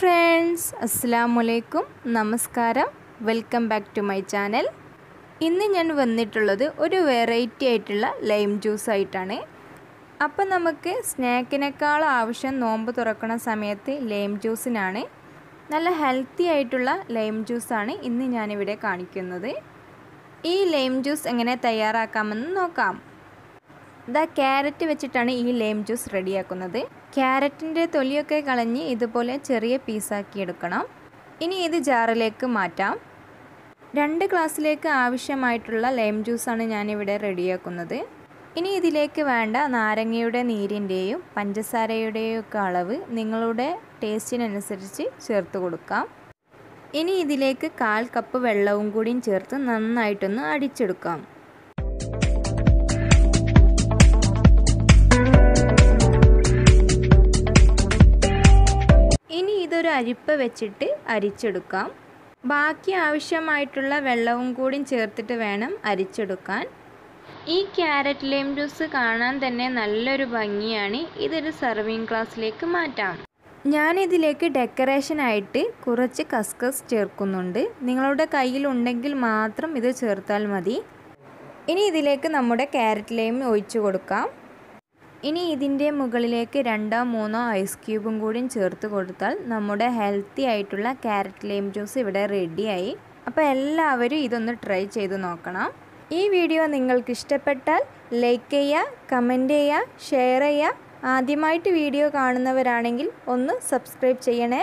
Friends അസ്സാമലൈക്കും നമസ്കാരം. Welcome back to my channel. ഇന്ന് ഞാൻ വന്നിട്ടുള്ളത് ഒരു വെറൈറ്റി ആയിട്ടുള്ള ലൈം ജ്യൂസ് ആയിട്ടാണ്. അപ്പം നമുക്ക് സ്നാക്കിനേക്കാൾ ആവശ്യം നോമ്പ് തുറക്കുന്ന സമയത്ത് ലൈം ജ്യൂസിനാണ്. നല്ല ഹെൽത്തി ആയിട്ടുള്ള ലൈം ജ്യൂസാണ് ഇന്ന് ഞാനിവിടെ കാണിക്കുന്നത്. ഈ ലൈം ജ്യൂസ് എങ്ങനെ തയ്യാറാക്കാമെന്ന് നോക്കാം. ഇതാ ക്യാരറ്റ് വെച്ചിട്ടാണ് ഈ ലേം ജ്യൂസ് റെഡിയാക്കുന്നത്. ക്യാരറ്റിന്റെ തൊലിയൊക്കെ കളഞ്ഞ് ഇതുപോലെ ചെറിയ പീസാക്കി എടുക്കണം. ഇനി ഇത് ജാറിലേക്ക് മാറ്റാം. രണ്ട് ഗ്ലാസ്സിലേക്ക് ആവശ്യമായിട്ടുള്ള ലൈം ജ്യൂസാണ് ഞാനിവിടെ റെഡിയാക്കുന്നത്. ഇനി ഇതിലേക്ക് വേണ്ട നാരങ്ങയുടെ നീരിന്റെയും പഞ്ചസാരയുടെയും ഒക്കെ അളവ് നിങ്ങളുടെ ടേസ്റ്റിനനുസരിച്ച് ചേർത്ത് കൊടുക്കാം. ഇനി ഇതിലേക്ക് കാൽ കപ്പ് വെള്ളവും കൂടിയും ചേർത്ത് നന്നായിട്ടൊന്ന് അടിച്ചെടുക്കാം. ഇതൊരു അരിപ്പ വെച്ചിട്ട് അരിച്ചെടുക്കാം. ബാക്കി ആവശ്യമായിട്ടുള്ള വെള്ളവും കൂടി ചേർത്തിട്ട് വേണം അരിച്ചെടുക്കാൻ. ഈ ക്യാരറ്റ് ലൈം ജ്യൂസ് കാണാൻ തന്നെ നല്ലൊരു ഭംഗിയാണ്. ഇതൊരു സർവിങ് ഗ്ലാസ്സിലേക്ക് മാറ്റാം. ഞാനിതിലേക്ക് ഡെക്കറേഷനായിട്ട് കുറച്ച് കസ്കസ് ചേർക്കുന്നുണ്ട്. നിങ്ങളുടെ കയ്യിലുണ്ടെങ്കിൽ മാത്രം ഇത് ചേർത്താൽ മതി. ഇനി ഇതിലേക്ക് നമ്മുടെ ക്യാരറ്റ് ലൈം ഒഴിച്ചു കൊടുക്കാം. ഇനി ഇതിന്റെ മുകളിലേക്ക് രണ്ടോ മൂന്നോ ഐസ് ക്യൂബും കൂടി ചേർത്ത് കൊടുത്താൽ നമ്മുടെ ഹെൽത്തി ആയിട്ടുള്ള ക്യാരറ്റ് ലൈം ജ്യൂസ് ഇവിടെ റെഡിയായി അപ്പോൾ എല്ലാവരും ഇതൊന്ന് ട്രൈ ചെയ്ത് നോക്കണം. ഈ വീഡിയോ നിങ്ങൾക്ക് ഇഷ്ടപ്പെട്ടാൽ ലൈക്ക് ചെയ്യുക കമന്റ് ചെയ്യുക ഷെയർ ചെയ്യുക. ആദ്യമായിട്ട് വീഡിയോ കാണുന്നവരാണെങ്കിൽ ഒന്ന് സബ്സ്ക്രൈബ് ചെയ്യണേ.